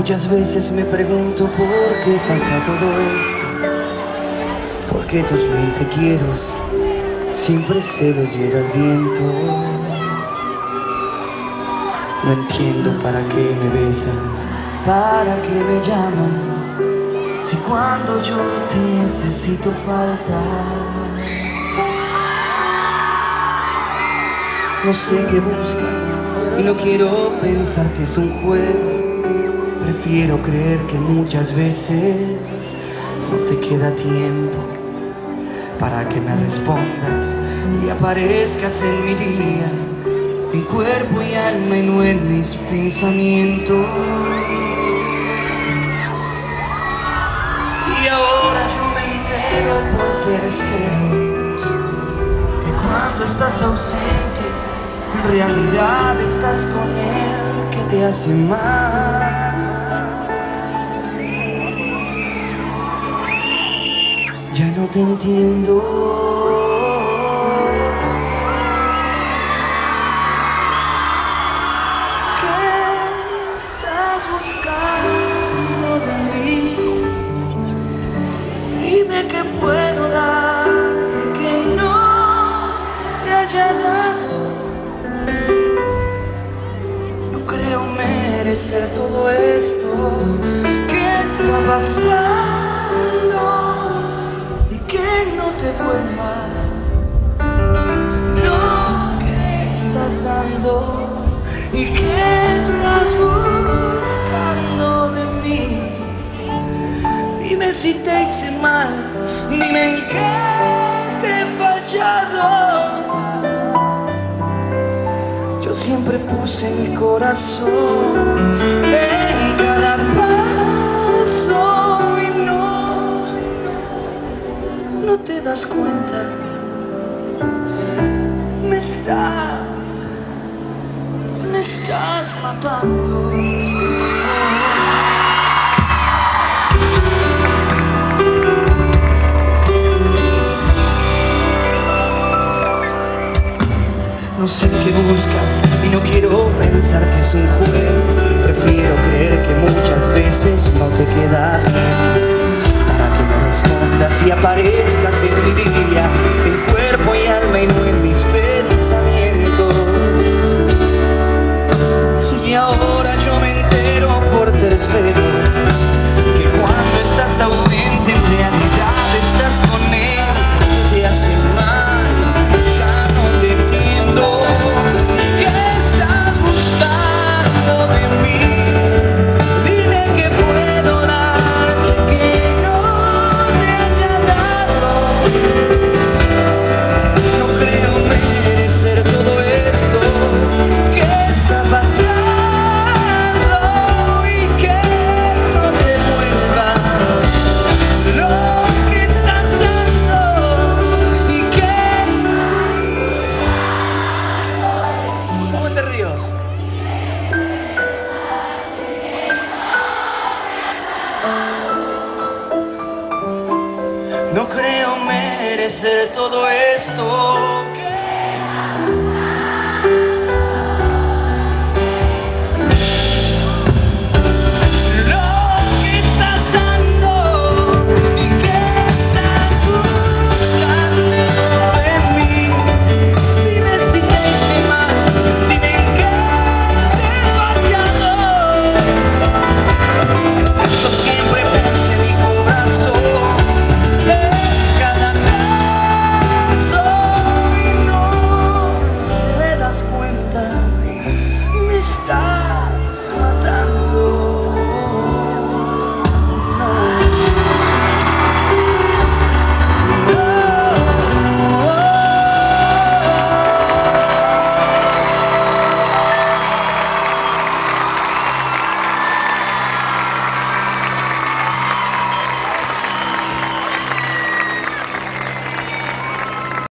Muchas veces me pregunto por qué pasa todo esto. ¿Por qué tus mil te quiero siempre se los lleva el viento? No entiendo para qué me besas, para qué me llamas, si cuando yo te necesito falta. No sé qué buscas y no quiero pensar que es un juego. Prefiero creer que muchas veces no te queda tiempo para que me respondas y aparezcas en mi día, en cuerpo y alma y no en mis pensamientos. Y ahora yo me entero por terceros que cuando estás ausente, en realidad estás con él que te hace mal. Entiendo. ¿Qué estás buscando de mí? Dime que puedo darte que no te haya dado. Dime si te hice mal, dime en qué te he fallado. Yo siempre puse mi corazón en cada paso y no, no te das cuenta. Me estás, me estás matando. Y no quiero pensar que es un juego. Prefiero creer que muchas veces no te queda tiempo para que me respondas y aparezcas en mi día, No creo merecer todo esto.